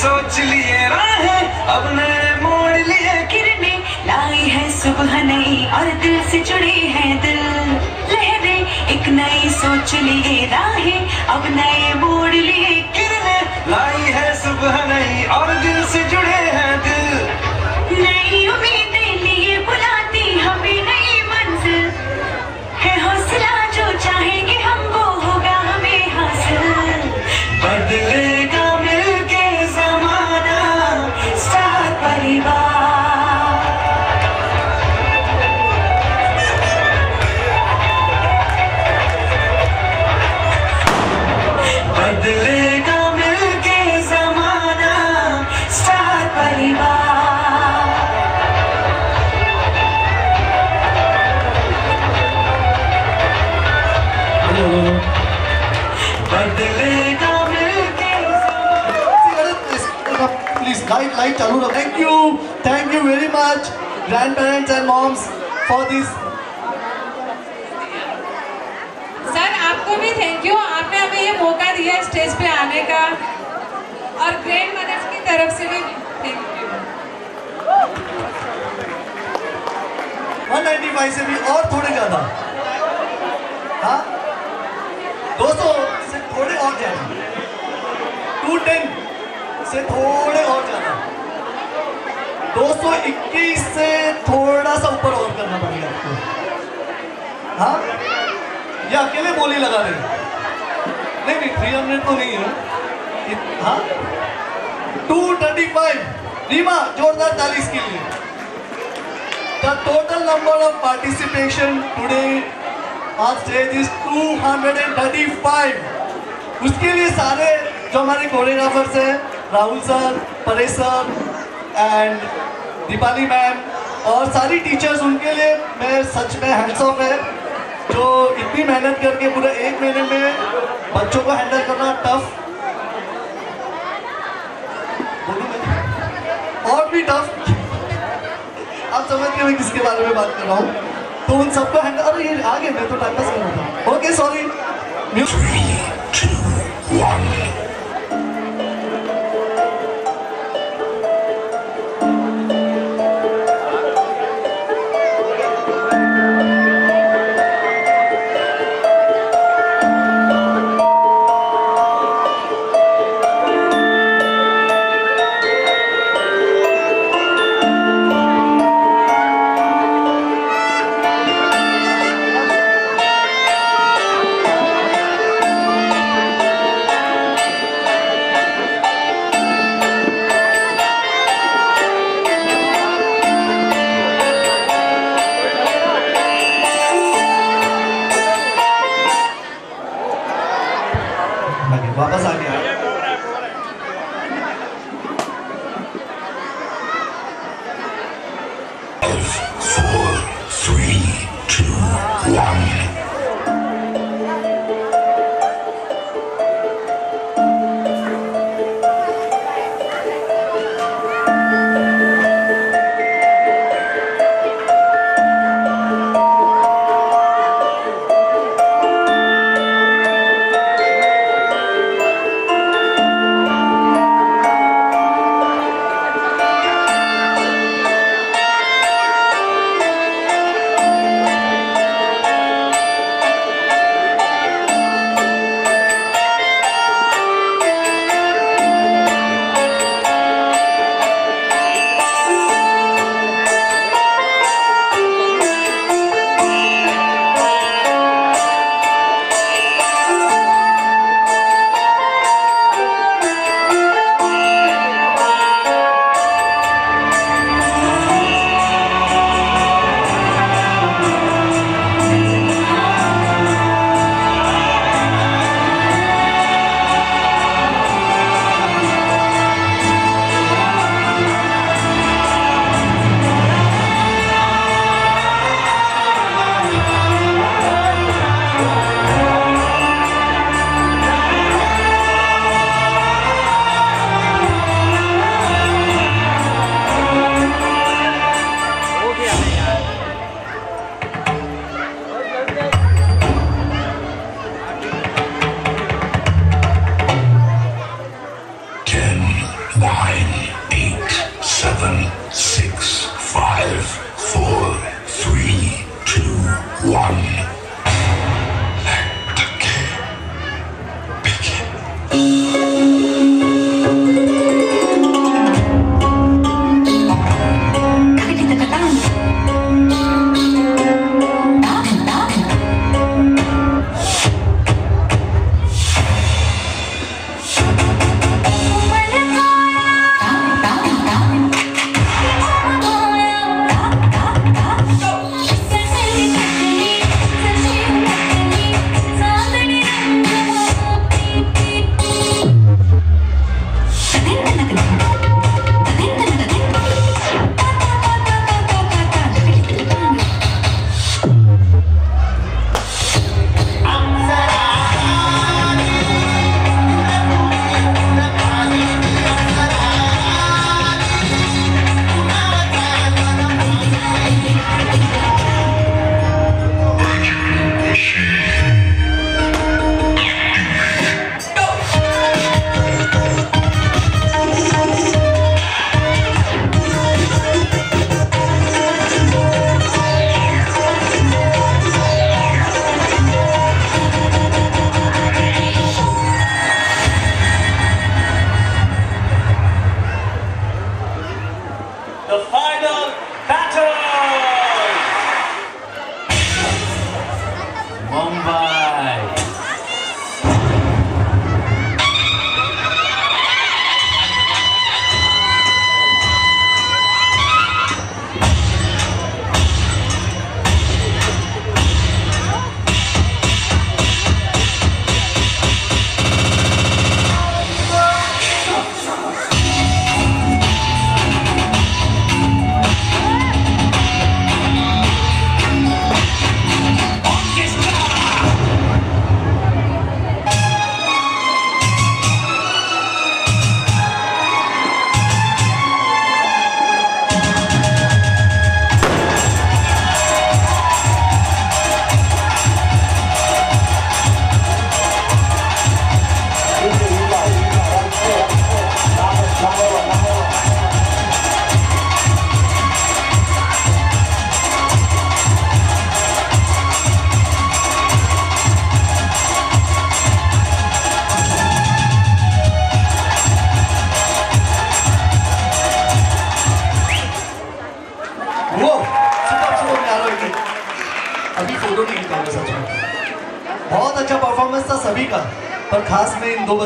सोच लिए राह अब नए मोड़ लिए किरणें लाई है सुबह नई और दिल से जुड़ी है दिल। लहरे एक नई सोच लिए राहें अब नए मोड़ लिए किरणें। लाई है सुबह नई और दिल से जुड़े हैं चालू रखो thank you thank you very much grandparents and moms for this sir आपको भी थैंक यू आपने हमें ये मौका दिया स्टेज पे आने का. और ग्रैंड मदर्स की तरफ़ से भी थैंक यू 195 से भी और थोड़े ज़्यादा. हाँ? 200 से थोड़े और ज़्यादा. 210 से थोड़े और ज़्यादा. 221 से थोड़ा सा ऊपर और करना पड़ेगा आपको। हाँ? ये अकेले बोली लगा रहे नहीं नहीं थ्री हंड्रेड तो नहीं है। हाँ? टू थर्टी फाइव रीमा, जोरदार ताली इसके लिए। The total number of participation today on stage is 235. उसके लिए सारे जो हमारे कोरियोग्राफर्स हैं, Rahul sir Paresh sir and Deepali ma'am और सारी टीचर्स उनके लिए मैं सच में हैंड्स ऑफ़ है, जो इतनी मेहनत करके पूरे एक महीने में बच्चों को हैंडल करना टफ और भी टफ आप समझ गए मैं किसके बारे में बात कर रहा हूँ। तो उन सबको हैंडल अरे ये आगे, मैं तो टाइम पास कर रहा था। ओके सॉरी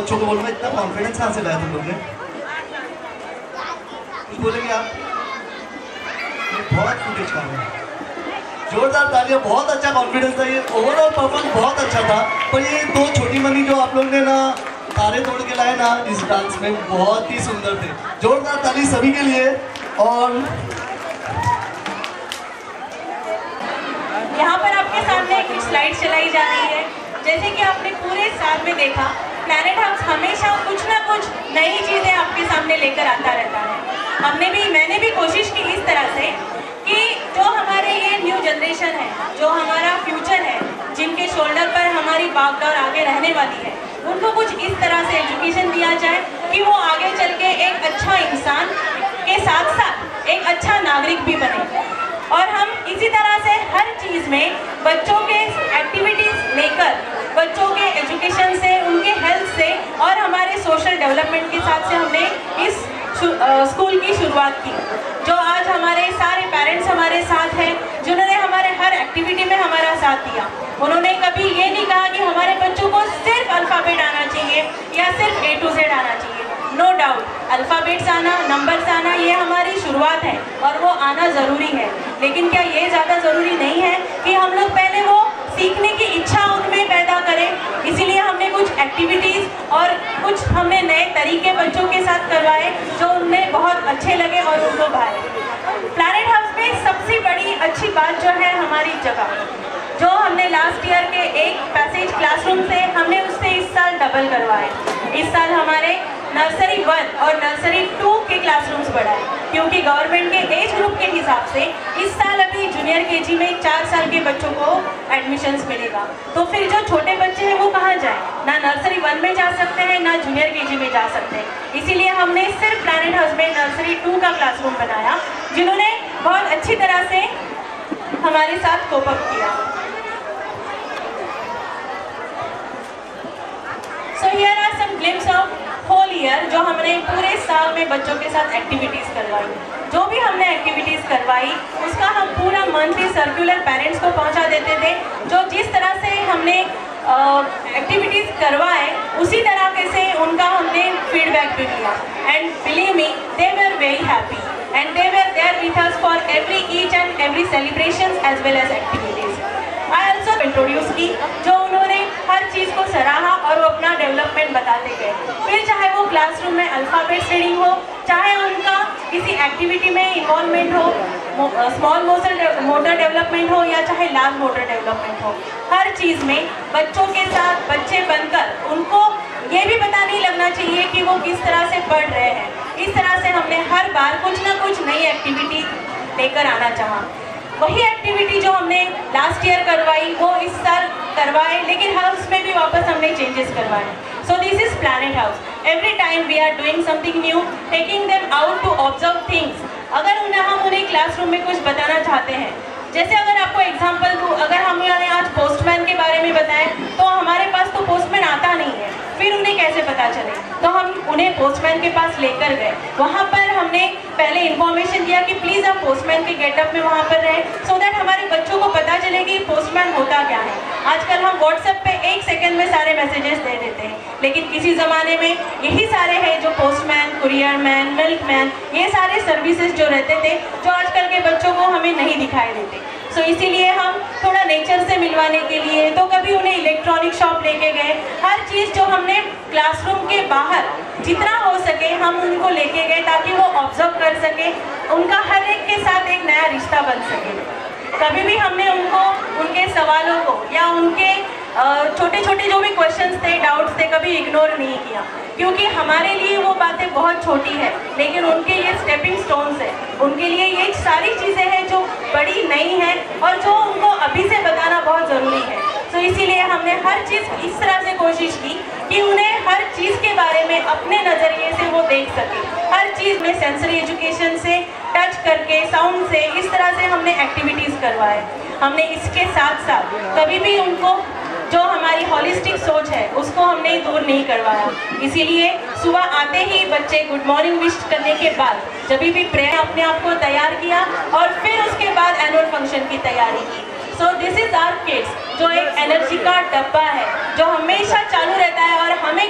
बच्चों को बोलूँगा इतना कॉन्फिडेंस कहाँ से लाया तुम लोग ने कुछ बोलेंगे आप बहुत फुटेज काम है। जोरदार तालियाँ, बहुत अच्छा कॉन्फिडेंस था ये। ओवरऑल परफॉर्मेंस बहुत अच्छा था। पर ये दो छोटी मनी जो आप लोग ने ना, तारे तोड़ के लाए ना, इस डांस में बहुत ही सुंदर थे। जोरदार ताली सभी के लिए। और यहाँ पर आपके सामने कुछ स्लाइड चलाई जा रही है। जैसे कि आपने पूरे साल में देखा प्लैनेट हाउस हमेशा कुछ ना कुछ नई चीज़ें आपके सामने लेकर आता रहता है। हमने भी, मैंने भी कोशिश की इस तरह से कि जो हमारे ये न्यू जनरेशन है, जो हमारा फ्यूचर है, जिनके शोल्डर पर हमारी भागदौड़ आगे रहने वाली है, उनको कुछ इस तरह से एजुकेशन दिया जाए कि वो आगे चल के एक अच्छा इंसान के साथ साथ एक अच्छा नागरिक भी बने। और हम इसी तरह से हर चीज़ में बच्चों के सोशल डेवलपमेंट के साथ से हमने इस स्कूल की शुरुआत की, जो आज हमारे सारे पेरेंट्स हमारे साथ हैं, जिन्होंने हमारे हर एक्टिविटी में हमारा साथ दिया। उन्होंने कभी ये नहीं कहा कि हमारे बच्चों को सिर्फ़ अल्फ़ाबेट आना चाहिए या सिर्फ़ ए टू जेड आना चाहिए। नो डाउट अल्फ़ाबेट्स आना नंबर्स आना, ये हमारी शुरुआत है और वो आना ज़रूरी है। लेकिन क्या ये ज़्यादा ज़रूरी नहीं है कि हम लोग पहले वो सीखने की इच्छा उनमें पैदा करें। इसीलिए हमने कुछ एक्टिविटीज़ और कुछ हमने नए तरीके बच्चों के साथ करवाए, जो उन्हें बहुत अच्छे लगे और उनको भाए। प्लानट हाउस में सबसे बड़ी अच्छी बात जो है हमारी जगह। जो हमने लास्ट ईयर के एक पैसेज क्लासरूम से हमने उससे इस साल डबल करवाए। इस साल हमारे नर्सरी वन और नर्सरी टू के क्लासरूम्स बढ़ाए, क्योंकि गवर्नमेंट के एज ग्रुप के हिसाब से इस साल अभी जूनियर केजी में चार साल के बच्चों को एडमिशन्स मिलेगा। तो फिर जो छोटे बच्चे हैं, वो कहाँ जाएँ? ना नर्सरी वन में जा सकते हैं, ना जूनियर केजी में जा सकते हैं। इसीलिए हमने सिर्फ़ प्लानट हाउस में नर्सरी टू का क्लासरूम बनाया, जिन्होंने बहुत अच्छी तरह से हमारे साथ कोपअप किया। So here are some glimpse of whole year जो हमने पूरे साल में बच्चों के साथ एक्टिविटीज़ करवाई। जो भी हमने एक्टिविटीज़ करवाई, उसका हम पूरा मंथली सर्कुलर पेरेंट्स को पहुँचा देते थे, जो जिस तरह से हमने एक्टिविटीज़ करवाए, उसी तरह के से उनका हमने फीडबैक भी लिया and believe me they were very happy and they were there with us for every each and every celebration as well as activities I also introduce की, जो उन्होंने हर चीज़ को सराहा और वो अपना डेवलपमेंट बताते गए। फिर चाहे वो क्लासरूम में अल्फ़ाबेट रीडिंग हो, चाहे उनका किसी एक्टिविटी में इन्वॉल्वमेंट हो स्मॉल मोटर मोटर डेवलपमेंट हो या चाहे लार्ज मोटर डेवलपमेंट हो, हर चीज़ में बच्चों के साथ बच्चे बनकर उनको ये भी पता नहीं लगना चाहिए कि वो किस तरह से पढ़ रहे हैं। इस तरह से हमने हर बार कुछ ना कुछ नई एक्टिविटी लेकर आना चाहा। वही एक्टिविटी जो हमने लास्ट ईयर करवाई, वो इस साल करवाए, लेकिन हाउस में भी वापस हमने चेंजेस करवाए so this is Planet House every time we are doing something new taking them out to observe things अगर उन्हें हम उन्हें क्लासरूम में कुछ बताना चाहते हैं जैसे अगर आपको एग्जांपल दूँ, अगर हम आज पोस्टमैन के बारे में बताएँ तो हमारे पास तो पोस्टमैन आता नहीं है। फिर उन्हें कैसे पता चले? तो हम उन्हें पोस्टमैन के पास लेकर गए। वहाँ पर हमने पहले इन्फॉर्मेशन दिया कि प्लीज़ आप पोस्टमैन के गेटअप में वहाँ पर रहें सो दैट हमारे बच्चों को पता चले कि पोस्टमैन होता क्या है। आजकल हम व्हाट्सएप पे एक सेकंड में सारे मैसेजेस दे देते हैं, लेकिन किसी ज़माने में यही सारे हैं जो पोस्टमैन कुरियर मैन मिल्कमैन ये सारे सर्विसेज़ जो रहते थे, जो आजकल के बच्चों को हमें नहीं दिखाई देते। सो so, इसीलिए हम थोड़ा नेचर से मिलवाने के लिए तो कभी उन्हें इलेक्ट्रॉनिक शॉप लेके गए। हर चीज़ जो हमने क्लासरूम के बाहर जितना हो सके हम उनको लेके गए ताकि वो ऑब्ज़र्व कर सके। उनका हर एक के साथ एक नया रिश्ता बन सके। कभी भी हमने उनको उनके सवालों को या उनके छोटे छोटे जो भी क्वेश्चंस थे डाउट्स थे कभी इग्नोर नहीं किया। क्योंकि हमारे लिए वो बातें बहुत छोटी है, लेकिन उनके ये स्टेपिंग स्टोन्स है। उनके लिए ये सारी चीज़ें हैं जो बड़ी नई हैं और जो उनको अभी से बताना बहुत ज़रूरी है। तो इसीलिए हमने हर चीज़ इस तरह से कोशिश की कि उन्हें हर चीज़ के बारे में अपने नज़रिए से वो देख सके। हर चीज़ में सेंसरी एजुकेशन से टच करके साउंड से, इस तरह से हमने एक्टिविटीज़ करवाए। हमने इसके साथ साथ कभी भी उनको जो हमारी हॉलिस्टिक सोच है, उसको हमने दूर नहीं करवाया। इसीलिए सुबह आते ही बच्चे गुड मॉर्निंग विश करने के बाद जब भी प्रेयर अपने आप को तैयार किया और फिर उसके बाद एनुअल फ़ंक्शन की तैयारी की। So this is our kids जो एक एनर्जी का डब्बा है, जो हमेशा चालू रहता है और हमें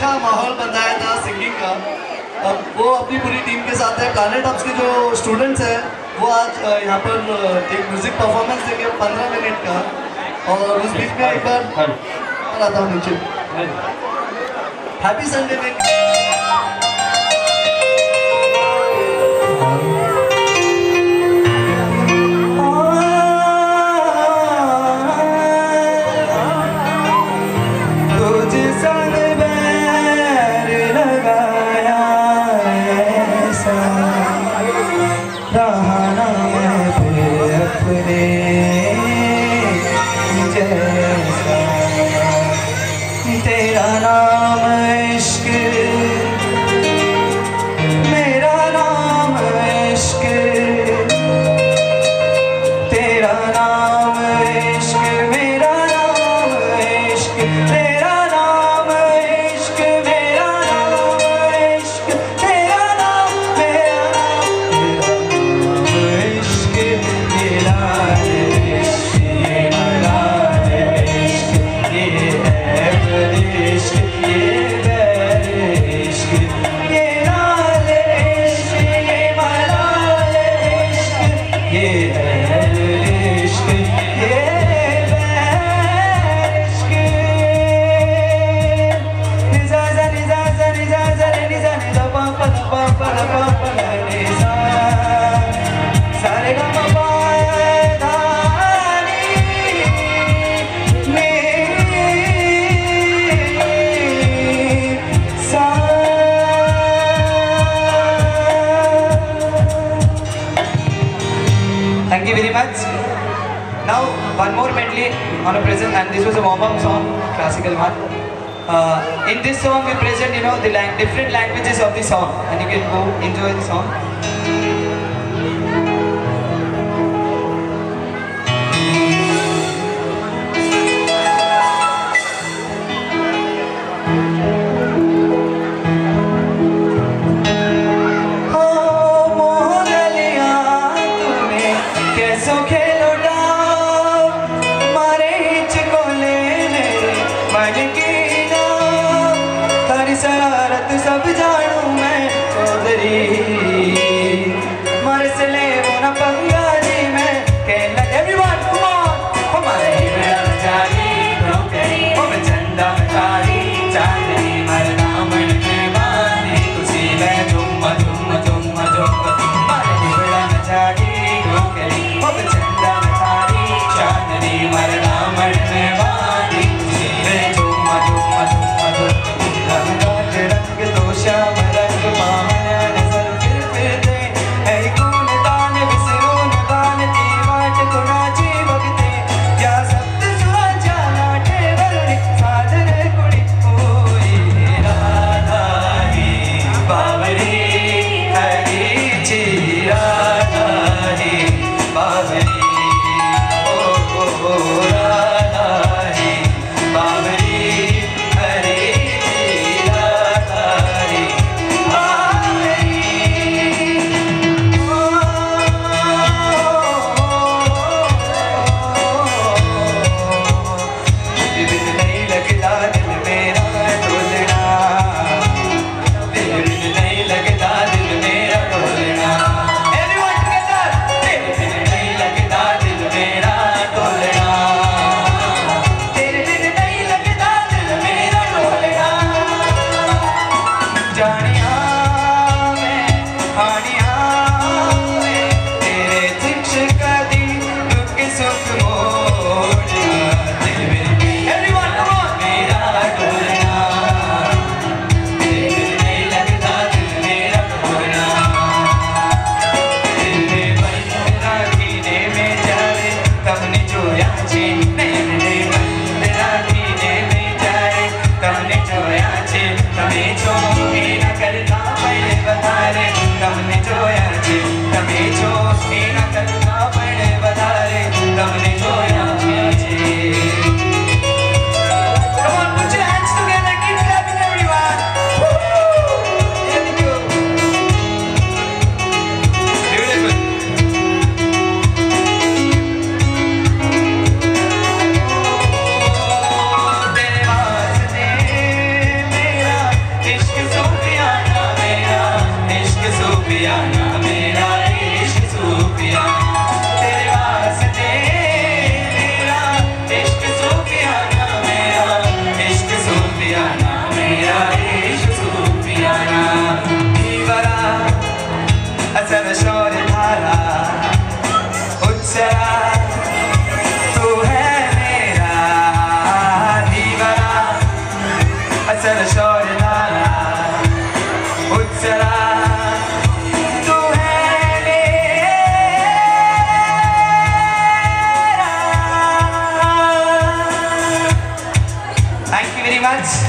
अच्छा माहौल बनाया था सिंगिंग का। और वो अपनी पूरी टीम के साथ है। प्लानट अप्स के जो स्टूडेंट्स हैं वो आज यहाँ पर एक म्यूज़िक परफॉर्मेंस देंगे पंद्रह मिनट का। और उस बीच में एक बार आता हूँ नीचे। हैप्पी संडे में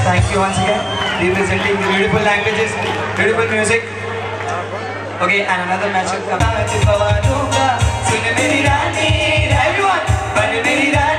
Thank you once again, representing the beautiful languages, beautiful music. Okay, and another matchup. Everyone,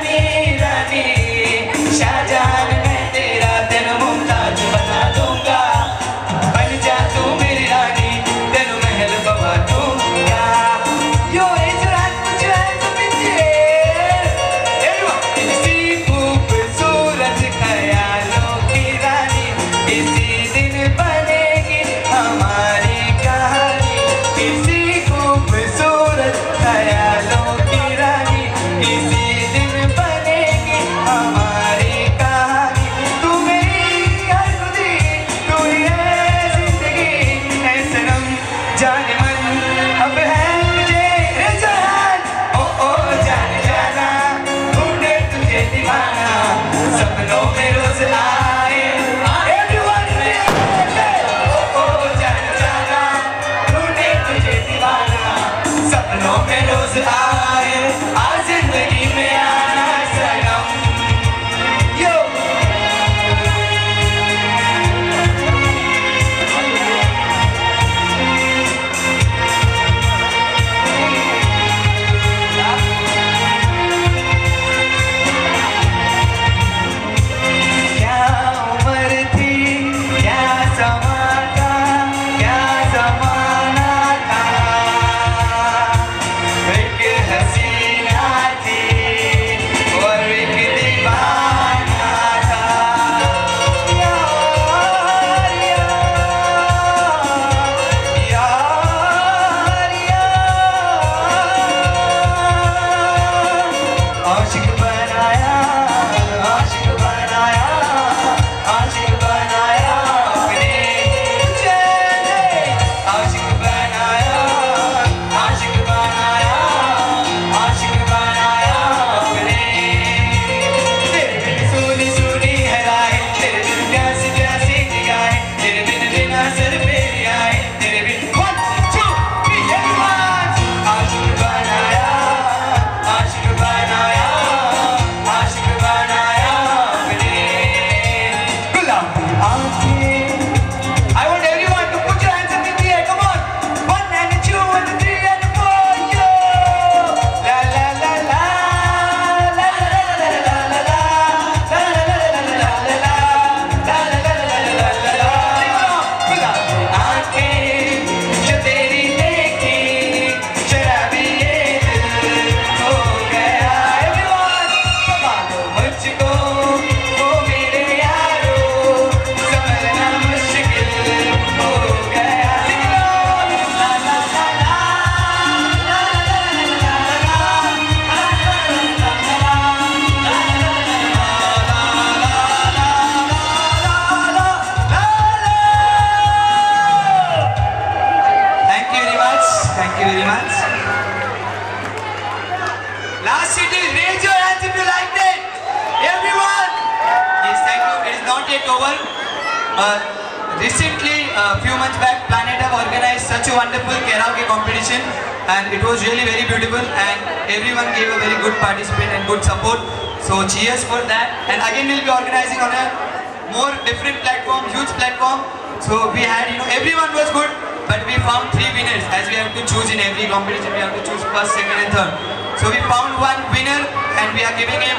choose first, second and third. So we found one winner and we are giving him,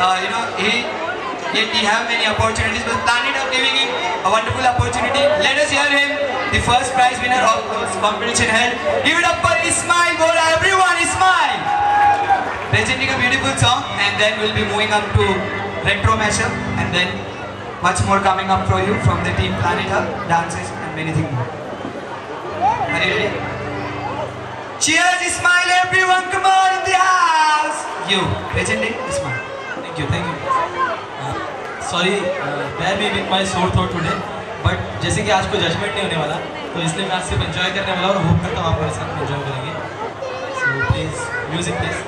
uh, you know, he, yet he have many opportunities but Planet are giving him a wonderful opportunity. Let us hear him, the first prize winner of this competition held. Give it up for Ismail Bora, everyone Ismail! Presenting a beautiful song and then we'll be moving up to retro mashup and then much more coming up for you from the team Planeta, dances and many things more. Are you ready? Cheers, smile, everyone. Come on in the house. You, legendary, smile. Thank you, thank you. Uh, sorry, uh, there may my sore throat today, but जैसे कि आज को judgement नहीं होने वाला, तो इसलिए मैं आज से enjoy करने वाला हूँ और hope करता हूँ आप मेरे साथ enjoy करेंगे. So please, music please.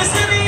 Mr.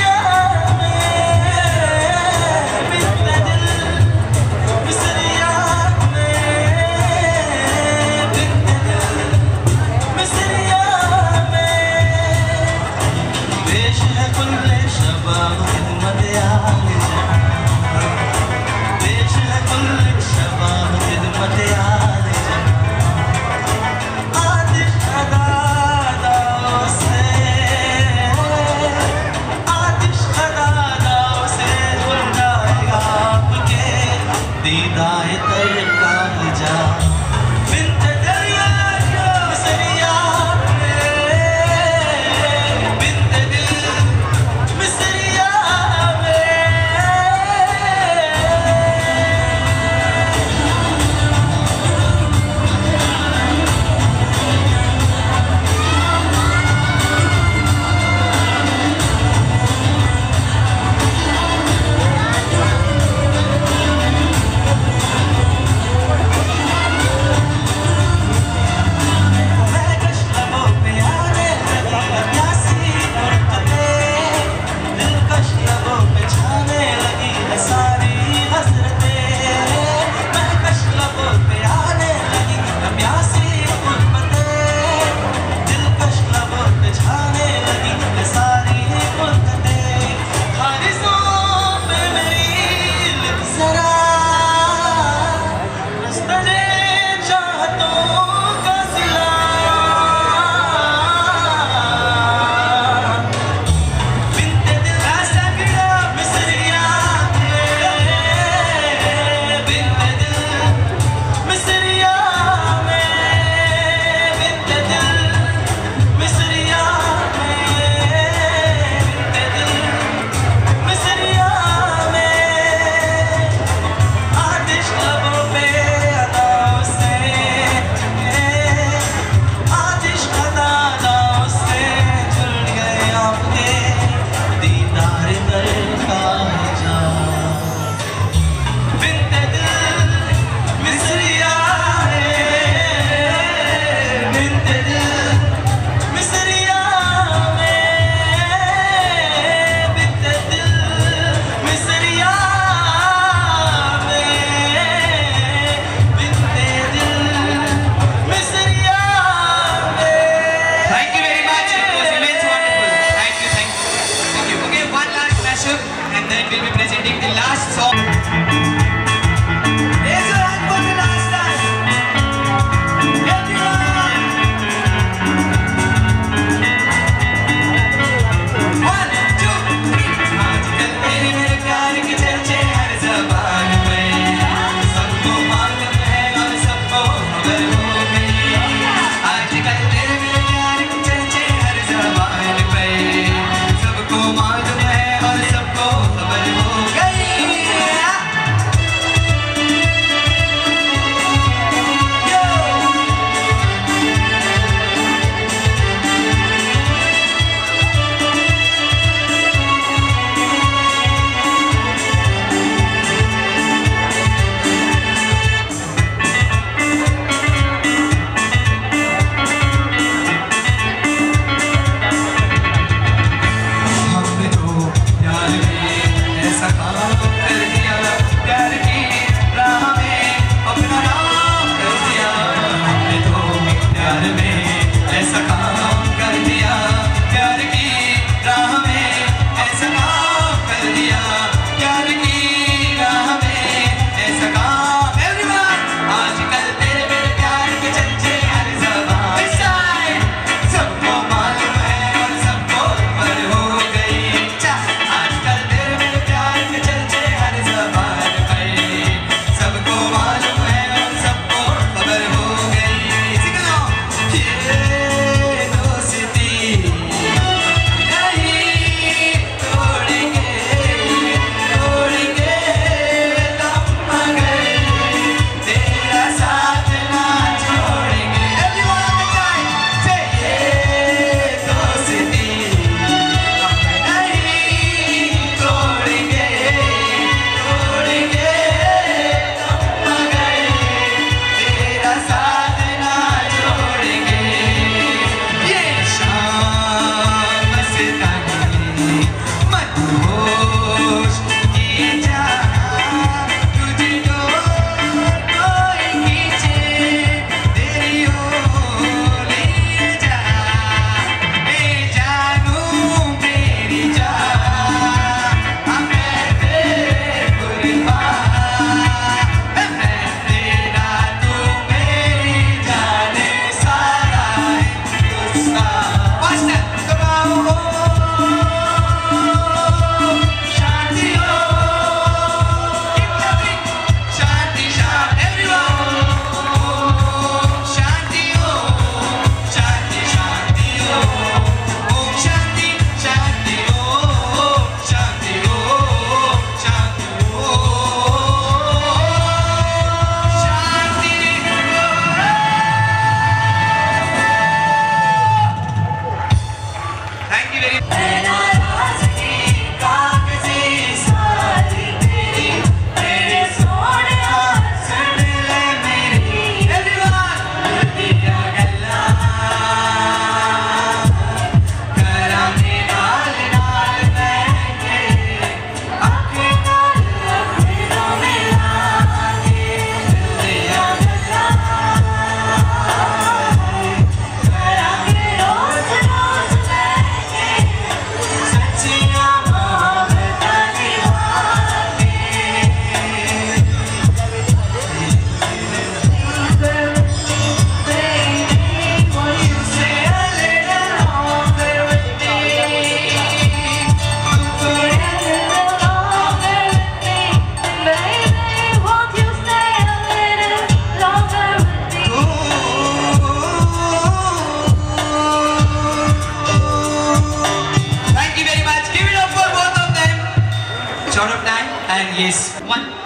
time and yes, one.